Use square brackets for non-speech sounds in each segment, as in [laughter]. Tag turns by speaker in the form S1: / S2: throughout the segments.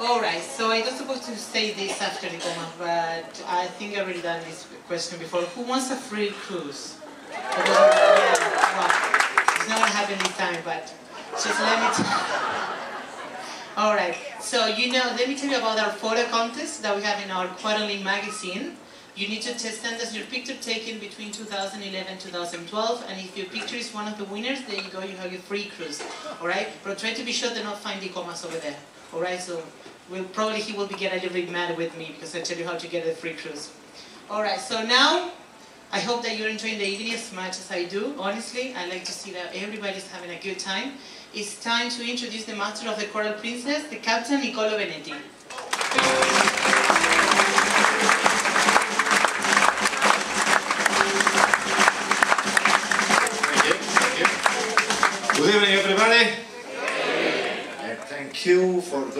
S1: All right, so I was supposed to say this after the coma, but I think I've already done this question before. Who wants a free cruise? Yeah, well, it's not gonna happen this time, but just let me. [laughs] All right, so you know, let me tell you about our photo contest that we have in our quarterly magazine. You need to send us your picture taken between 2011 and 2012, and if your picture is one of the winners, there you go, you have your free cruise. All right, but try to be sure to not find the commas over there. All right, so we'll, probably he will be getting a little bit mad with me because I tell you how to get a free cruise. All right, so now I hope that you're enjoying the evening as much as I do. Honestly, I like to see that everybody's having a good time. It's time to introduce the master of the Coral Princess, the Captain Niccolo Benetti.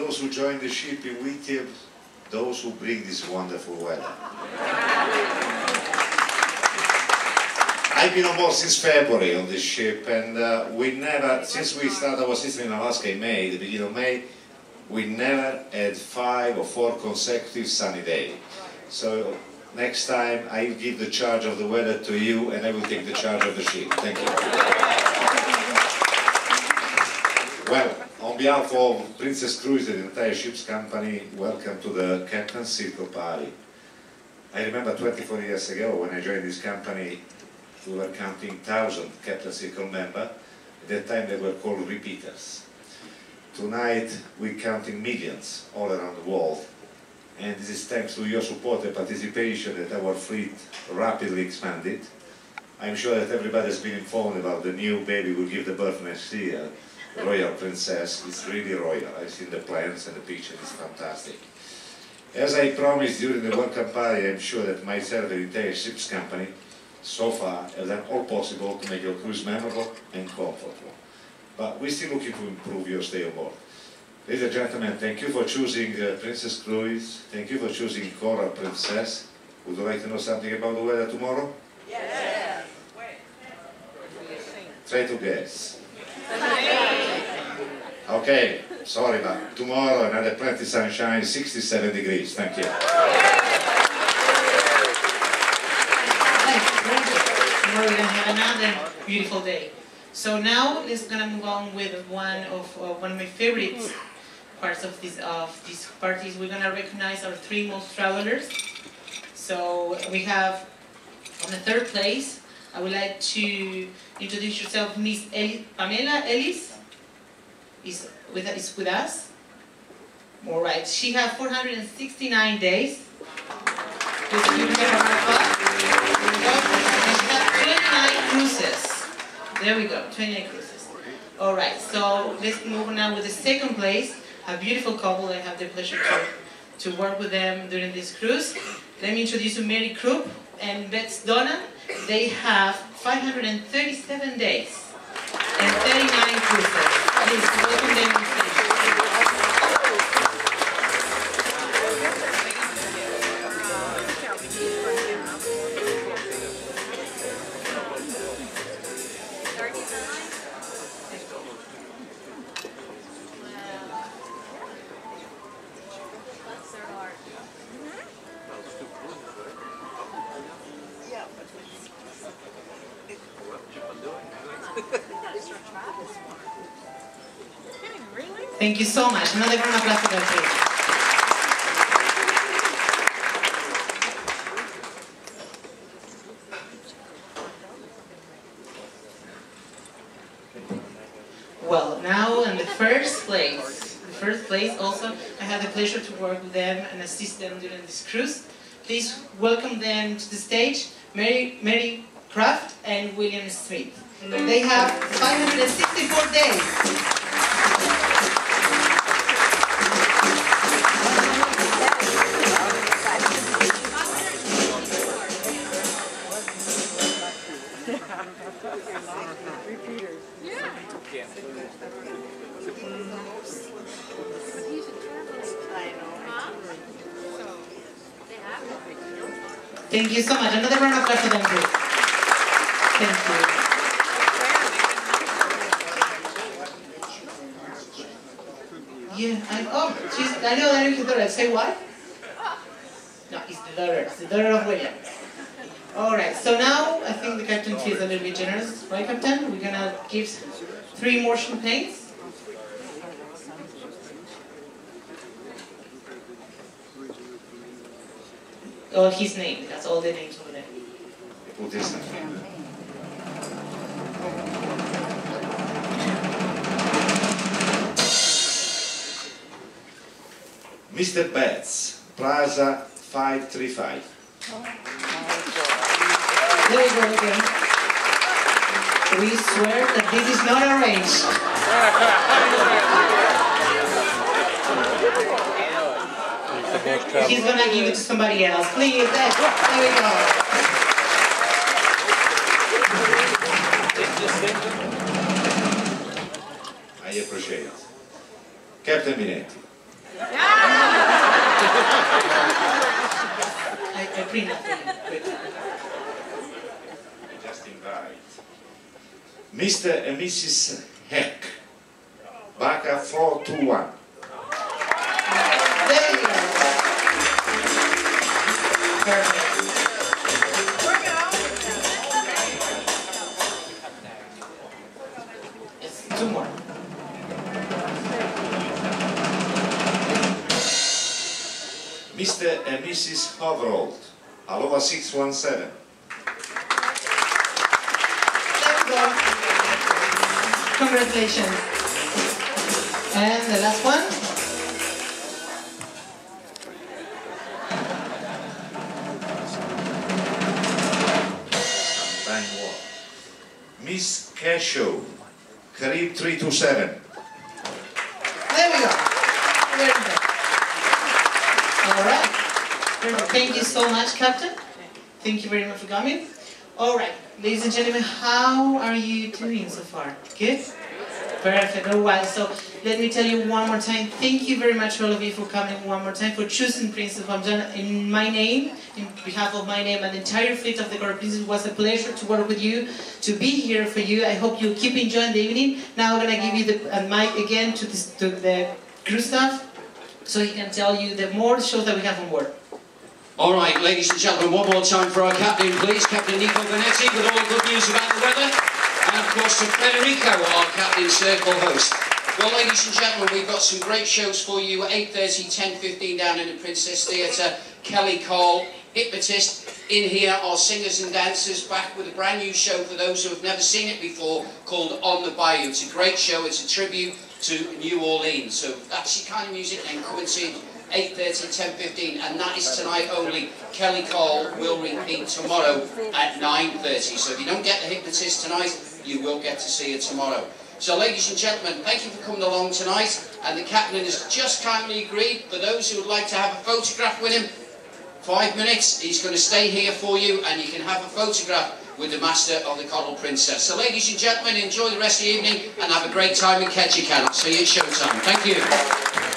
S2: Those who join the ship in Whittier, those who bring this wonderful weather. I've been on board since February on this ship, and uh, we never, since we started our system in Alaska in May, the beginning of May, we never had five or four consecutive sunny days. So next time I'll give the charge of the weather to you, and I will take the charge of the ship. Thank you. Well, on behalf of Princess Cruise and the entire ship's company, welcome to the Captain's Circle Party. I remember 24 years ago when I joined this company, we were counting 1,000 Captain Circle members. At that time they were called repeaters. Tonight we're counting millions all around the world. And this is thanks to your support and participation that our fleet rapidly expanded. I'm sure that everybody has been informed about the new baby we'll give the birth next year, Royal Princess. It's really royal. I've seen the plans and the picture, it's fantastic. As I promised during the welcome party, I'm sure that myself and the entire ship's company so far have done all possible to make your cruise memorable and comfortable. But we're still looking to improve your stay aboard. Ladies and gentlemen, thank you for choosing uh, Princess Cruise. Thank you for choosing Coral Princess. Would you like to know something about the weather tomorrow? Yes. Try to guess. [laughs] Okay, sorry, but tomorrow another plenty sunshine, 67 degrees. Thank you.
S1: Tomorrow we're gonna have another beautiful day. So now let's gonna move on with one of uh, one of my favorite parts of this of these parties. We're gonna recognize our three most travelers. So we have on the third place. I would like to introduce yourself, Miss El- Pamela Ellis. Is with is with us. All right. She has 469 days. Please give her a round of applause. And she has 29 cruises. There we go, 29 cruises. All right, so let's move on now with the second place. A beautiful couple. I have the pleasure to, to work with them during this cruise. Let me introduce you Mary Krupp and Bets Donna. They have 537 days and 39 cruises. Welcome them Thank you so much. Another round of applause for. Well, now in the first place, the first place also, I had the pleasure to work with them and assist them during this cruise. Please welcome them to the stage, Mary, Mary Kraft and William Smith. They have 564 days. Thank you so much. Another round of applause for them, please. Thank you. Yeah, I oh, she's, I know, I know your daughter. Say what? No, it's the daughter. It's the daughter of William. All right. So now I think the captain feels a little bit generous, right, Captain? We're gonna give three more champagnes. Oh, his name. That's all the names over there.
S2: Put his name. Mr. Betts, Plaza 535.
S1: There you go again. We swear that this is not arranged. He's gonna give it to somebody else. Please, there, there we go.
S2: I appreciate it. Captain Minetti.
S1: I, I bring that for you.
S2: Just invite. Mr. and Mrs. Heck. Baca 421.
S1: There you go. Two more.
S2: Mr. and Mrs. Hoverold. Alova 617.
S1: There we go. Congratulations. And the last one.
S2: Cashow. Carib 327.
S1: There we go. Very good. All right. Thank you so much, Captain. Thank you very much for coming. All right, ladies and gentlemen, how are you doing so far? Good? Perfect. All right. So let me tell you one more time. Thank you very much, all of you, for coming one more time, for choosing Princess of Amjan in my name, in behalf of my name and the entire fleet of the Coral Princess. It was a pleasure to work with you, to be here for you. I hope you keep enjoying the evening. Now I'm gonna give you the uh, mic again to, this, to the crew staff, so he can tell you the more shows that we have on board.
S3: All right, ladies and gentlemen, one more time for our captain, please. Captain Nico Benetti with all the good news about the weather. And of course to Federico, our captain circle host. Well, ladies and gentlemen, we've got some great shows for you. 8.30, 10.15 down in the Princess Theatre. Kelly Cole, hypnotist. In here are singers and dancers back with a brand new show for those who have never seen it before called On the Bayou. It's a great show. It's a tribute to New Orleans. So that's your kind of music and come and see it 8.30, 10.15 and that is tonight only. Kelly Cole will repeat tomorrow at 9.30. So if you don't get the hypnotist tonight, you will get to see it tomorrow. So ladies and gentlemen, thank you for coming along tonight and the captain has just kindly agreed for those who would like to have a photograph with him, five minutes, he's going to stay here for you and you can have a photograph with the master of the Coral Princess. So ladies and gentlemen, enjoy the rest of the evening and have a great time in Ketchikan. See you at showtime. Thank you.